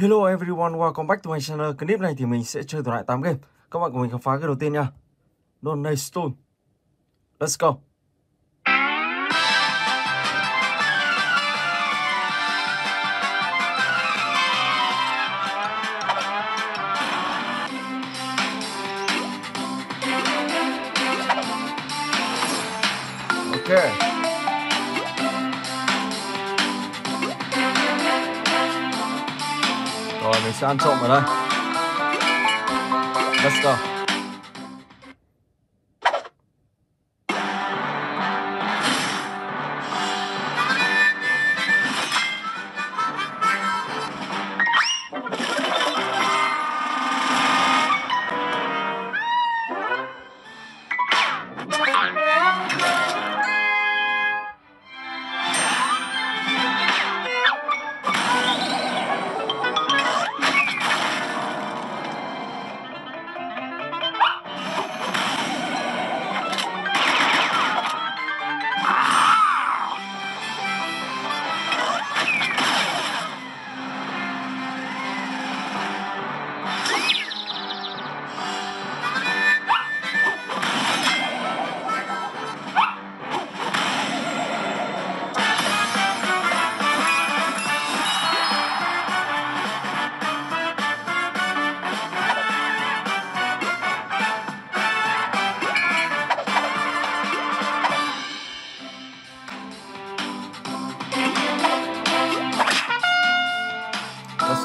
Hello everyone, welcome back to my channel. Clip này thì mình sẽ chơi thủ lại 8 game. Các bạn cùng mình khám phá cái đầu tiên nha. Donate Stone. Let's go. Okay. Mình sẽ ăn trộm ở đây. Let's go.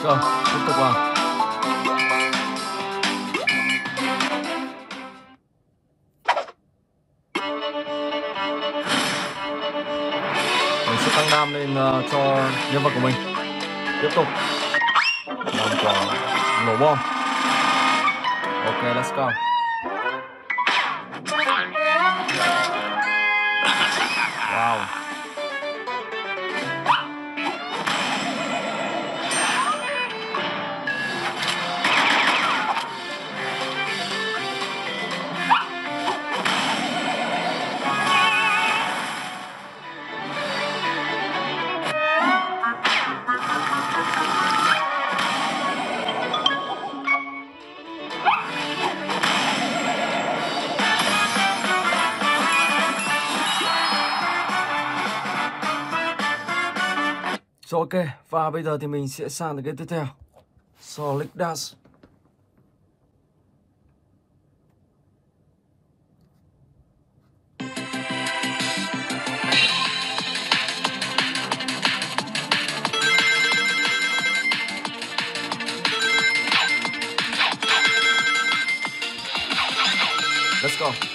Rồi. Tiếp tục vào. Mình sẽ tăng đam lên uh, cho nhân vật của mình. Tiếp tục. Làm quả nổ bom. Ok, let's go. Rồi ok, và bây giờ thì mình sẽ sang tới cái tiếp theo. Solid Dash. Let's go.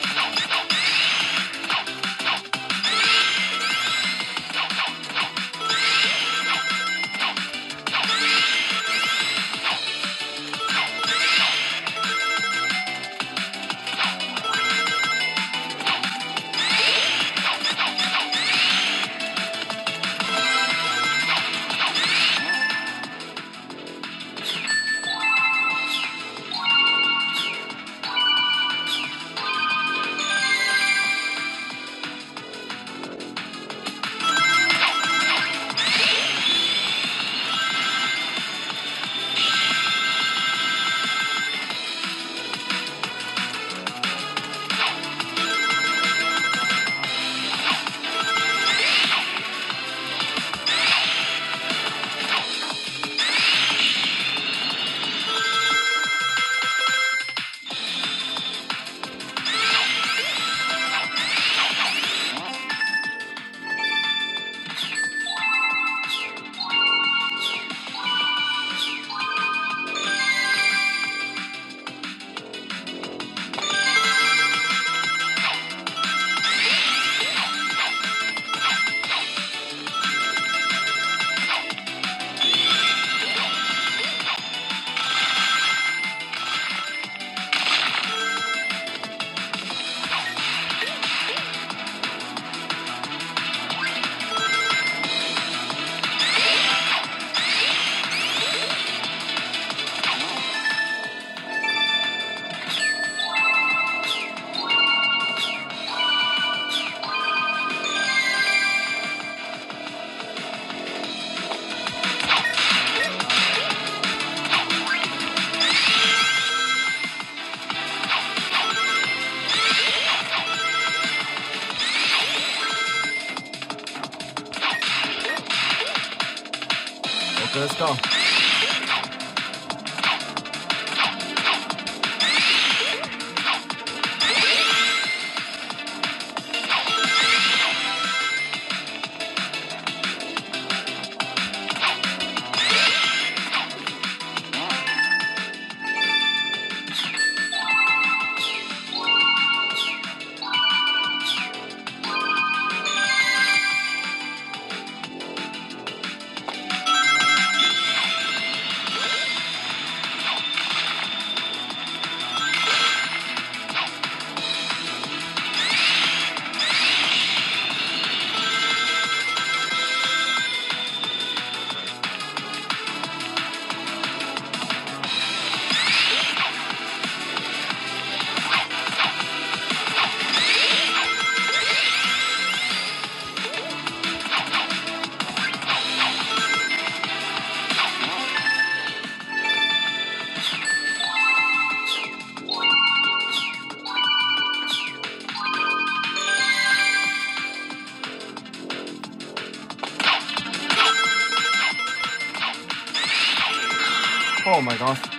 Let's go.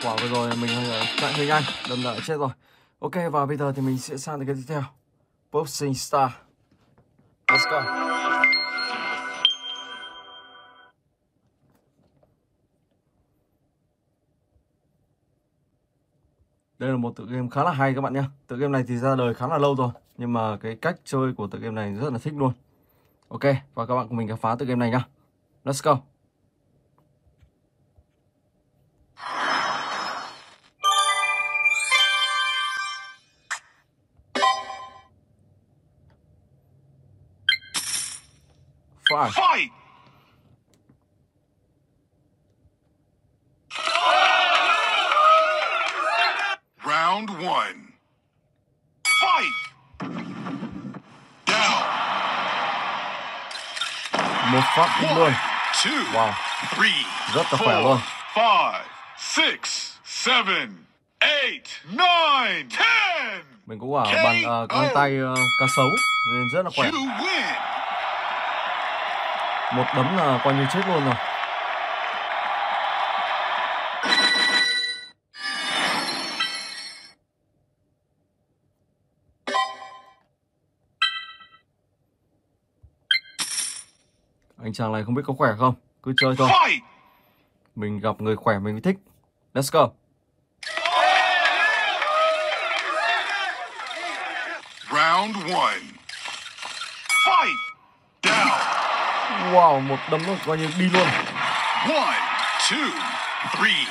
Quả vừa rồi mình hơi chạy hơi nhanh, đâm lại chết rồi. Ok và bây giờ thì mình sẽ sang cái tiếp theo. Boxing Star. Let's go. Đây là một tựa game khá là hay các bạn nhé. Tựa game này thì ra đời khá là lâu rồi, nhưng mà cái cách chơi của tựa game này rất là thích luôn. Ok, và các bạn cùng mình khám phá tựa game này nhá. Let's go. Fight! Round one. Fight! Down. Một phát đi luôn. Two. Wow. Three. Rất là khỏe luôn. Four. Five. Six. Seven. Eight. Nine. Ten. Mình cũng ở bàn ờ, găng tay ờ, cá sấu nên rất là khỏe. Một đấm là coi như chết luôn rồi. Anh chàng này không biết có khỏe không? Cứ chơi thôi. Mình gặp người khỏe mình mới thích. Let's go. Round one. Wow, một đấm nó coi như đi luôn. One, two, three,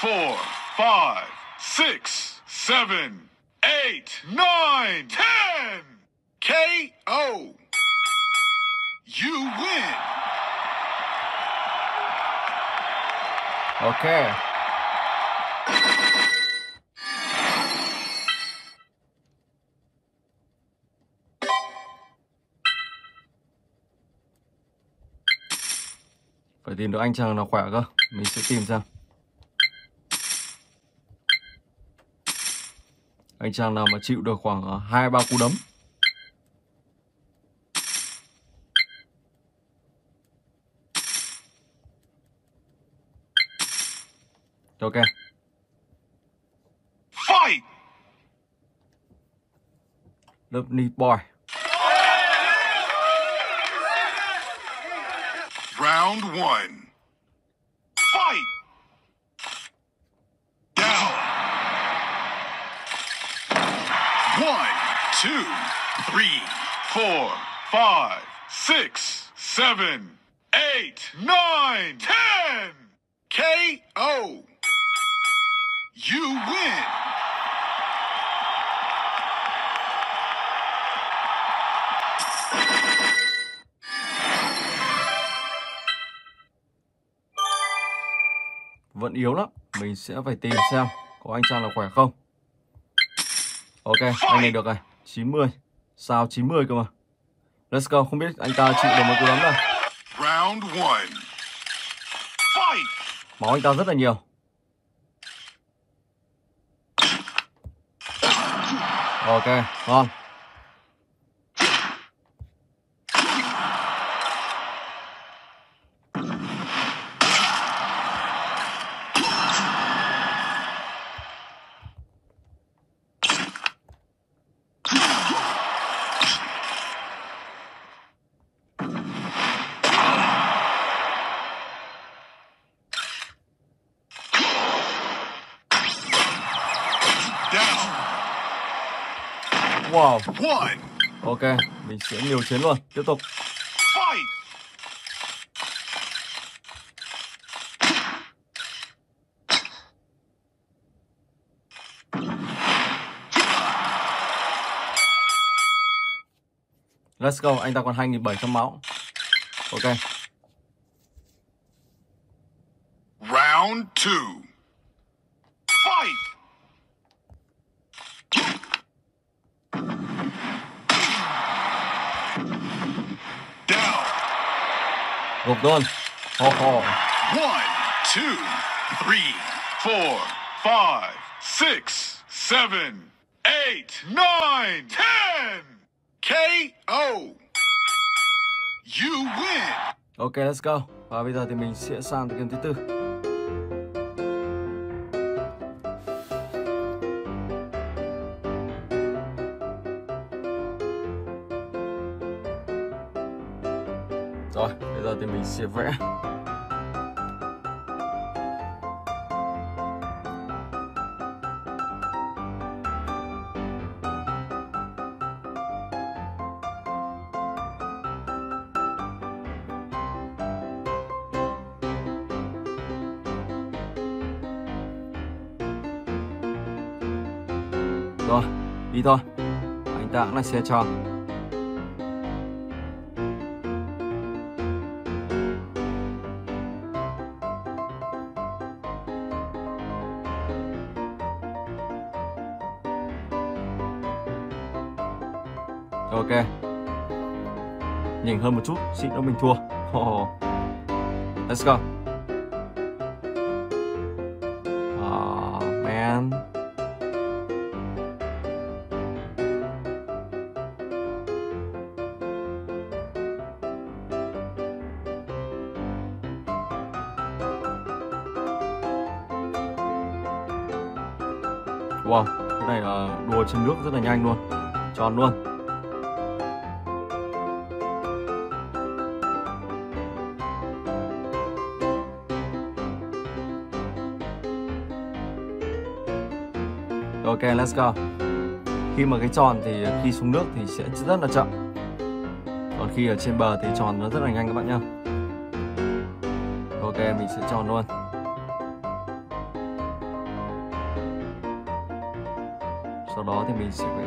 four, five, six, seven, eight, nine, ten. KO. You win. Ok. Phải tìm được anh chàng nào khỏe cơ. Mình sẽ tìm xem. Anh chàng nào mà chịu được khoảng ờ, hai ba cú đấm. Ok. Fight. Lớp Boy. Round one. Fight. Down. One, two, three, four, five, six, seven, eight, nine, ten. KO. You win. Vẫn yếu lắm. Mình sẽ phải tìm xem có anh chàng nào khỏe không. Ok, anh này được rồi. 90. Sao 90 cơ mà. Let's go. Không biết anh ta chịu được một cú đấm đâu. Round one. Fight. Máu anh ta rất là nhiều. Ok, ngon. Wow. Ok, mình sẽ nhiều chiến luôn. Tiếp tục. Let's go, anh ta còn 2700 máu. Ok. Round 2. Gục luôn. Ho ho. One, two, three, four, five, six, seven, eight, nine, ten. KO. You win. Ok, let's go. Và bây giờ thì mình sẽ sang tới game thứ tư. Thì mình sẽ vẽ. Rồi, đi thôi. Anh ta cũng là xe tròn. Nhỉnh hơn một chút, xịn nữa mình thua. Oh. Let's go. oh, man. Wow, cái này là đùa trên nước rất là nhanh luôn. Tròn luôn. Ok, let's go. Khi mà cái tròn thì khi xuống nước thì sẽ rất là chậm. Còn khi ở trên bờ thì tròn nó rất là nhanh các bạn nhá. Ok, mình sẽ tròn luôn. Sau đó thì mình sẽ vẽ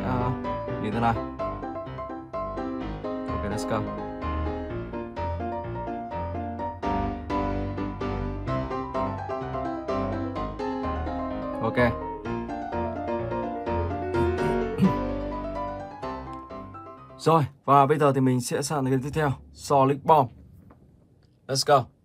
như thế này. Ok, let's go. Rồi, và bây giờ thì mình sẽ sang game tiếp theo, Solid Bomb. Let's go.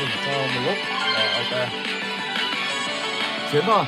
Chỉnh cho một lúc. Rồi, ok. Chiến thôi.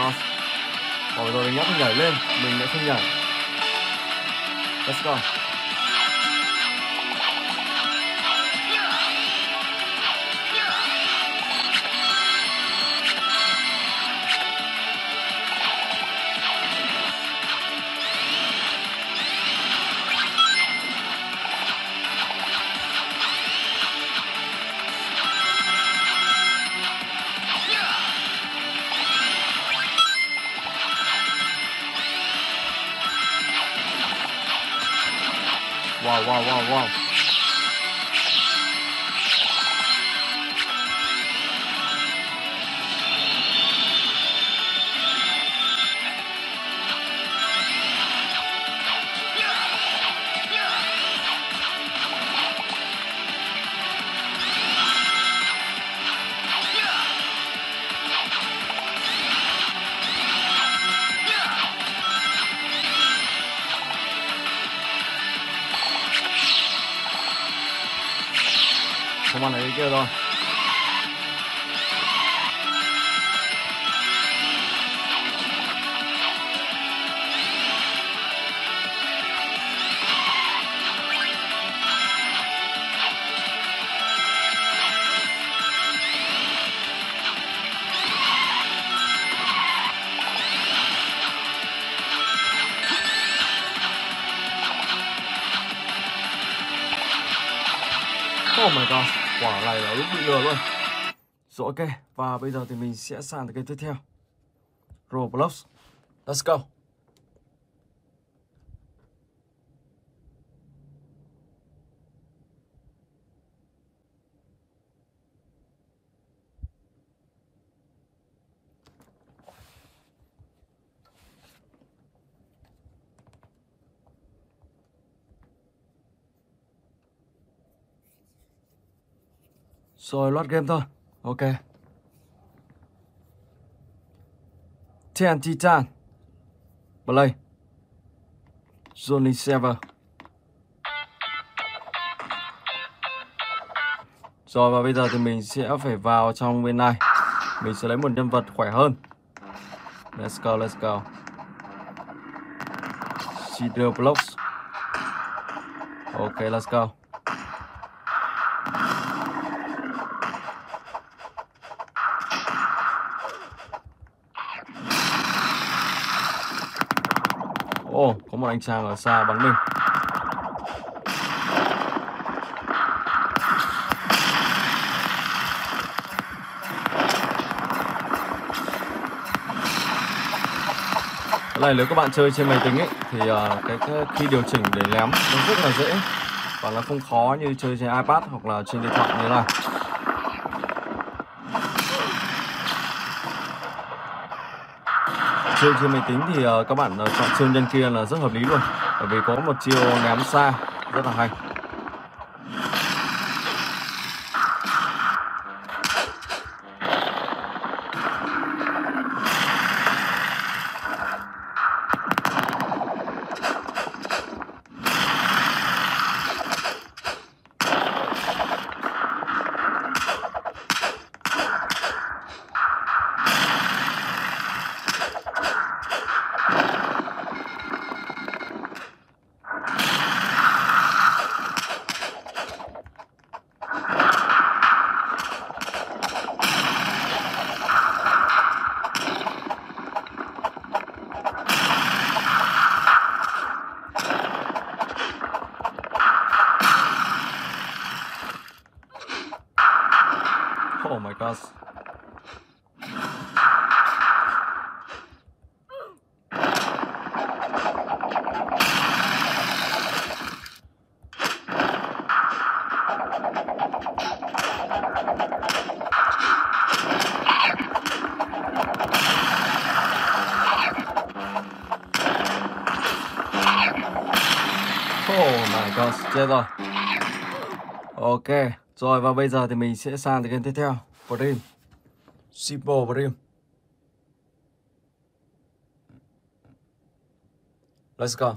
Oh Bỏ rồi nhắc nhấp nhảy lên, mình lại không nhảy. Let's go. Wow, wow, wow, wow. Không ăn được lửa luôn. Rồi ok, và bây giờ thì mình sẽ sang cái tiếp theo. Roblox. Let's go. Rồi loát game thôi. Ok. Ten Titan. Play. Johnny Server. Rồi và bây giờ thì mình sẽ phải vào trong bên này. Mình sẽ lấy một nhân vật khỏe hơn. Let's go, let's go. Cedar Blocks. Ok, let's go. Ô, oh, có một anh chàng ở xa bắn mình. Cái này nếu các bạn chơi trên máy tính ấy thì uh, cái, cái khi điều chỉnh để ném nó rất là dễ và nó không khó như chơi trên iPad hoặc là trên điện thoại như thế này. Chơi trên máy tính thì ờ, các bạn ờ, chọn siêu nhân kia là rất hợp lý luôn. Bởi vì có một chiêu ném xa, rất là hay Oh my gosh. Oh my God, chết rồi. Ok, rồi và bây giờ thì mình sẽ sang tới game tiếp theo. Brim, Simple Brim. Let's go.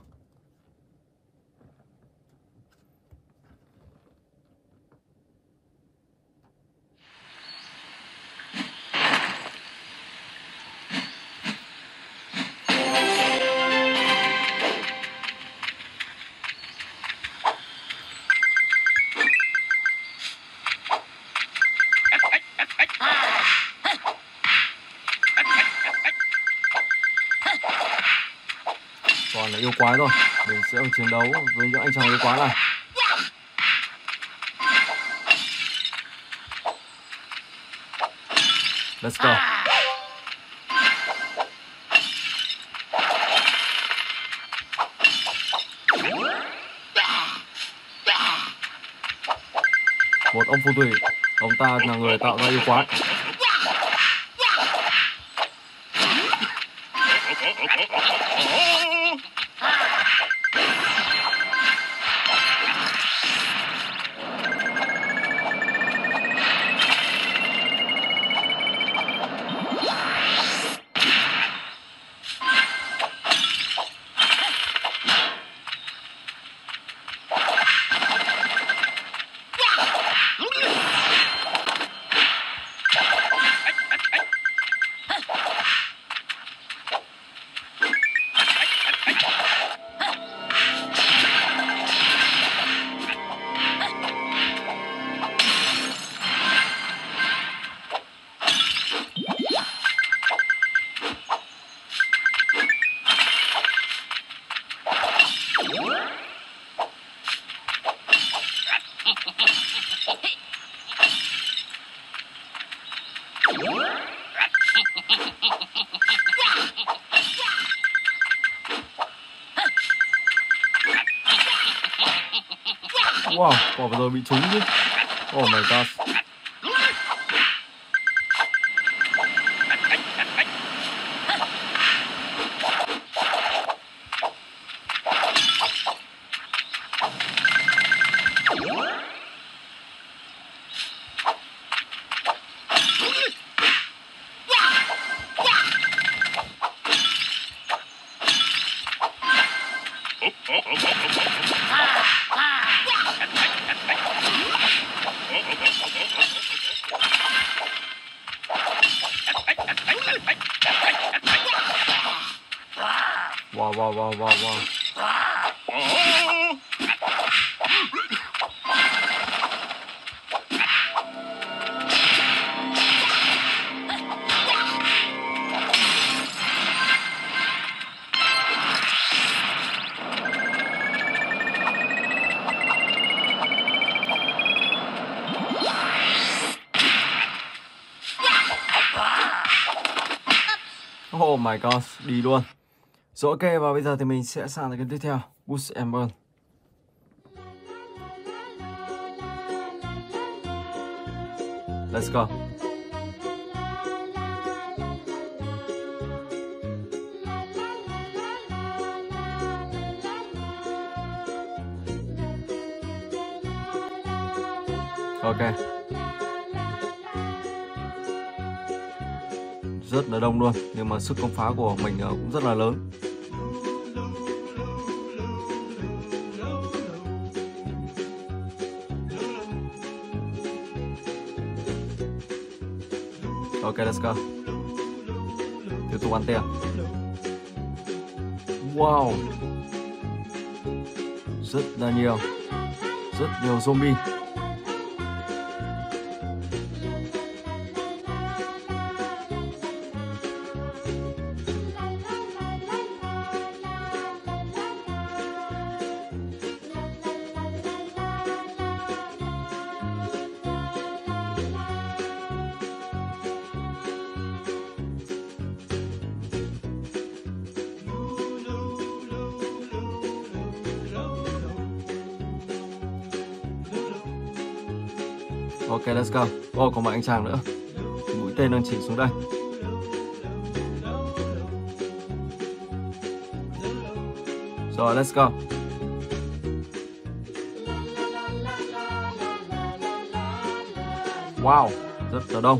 Quái rồi. Mình sẽ chiến đấu với những anh chàng yêu quái này. Let's go. Một ông phù thủy. Ông ta là người tạo ra yêu quái. Wow, quả vừa rồi bị trúng chứ Oh my god Oh my god, đi luôn. Rồi ok và bây giờ thì mình sẽ sang tới cái tiếp theo, Boost and Burn. Let's go. Ok. Rất là đông luôn, nhưng mà sức công phá của mình ờ, cũng rất là lớn. Ok, let's go. Tiếp tục ăn tiền. Wow. Rất là nhiều. Rất nhiều zombie. Ồ, còn một anh chàng nữa. Mũi tên đang chỉ xuống đây. Rồi, let's go. Wow, rất là đông.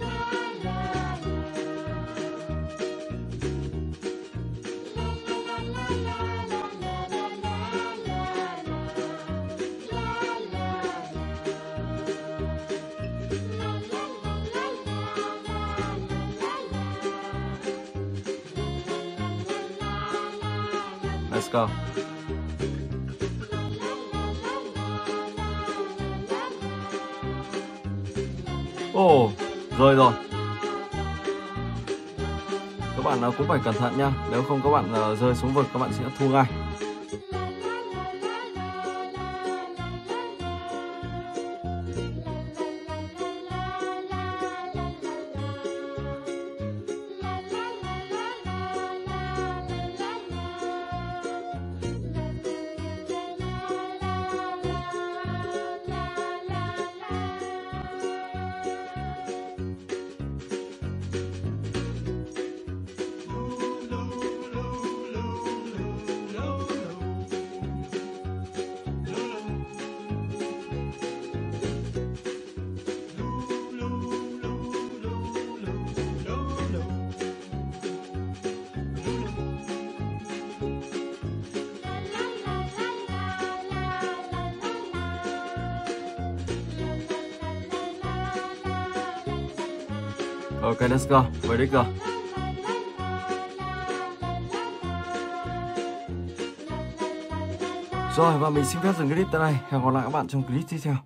Cũng phải cẩn thận nha. Nếu không các bạn ờ, rơi xuống vực, các bạn sẽ thua ngay. Ok, let's go. Về đích rồi. Rồi và mình xin phép dừng clip tại đây. Hẹn gặp lại các bạn trong clip tiếp theo.